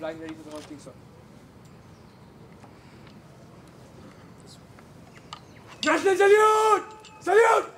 Blind ready for the whole thing, so. National salute! Salute!